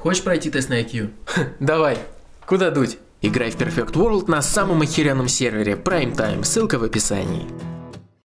Хочешь пройти тест на IQ? Давай. Куда дуть? Играй в Perfect World на самом охеренном сервере Prime Time, ссылка в описании.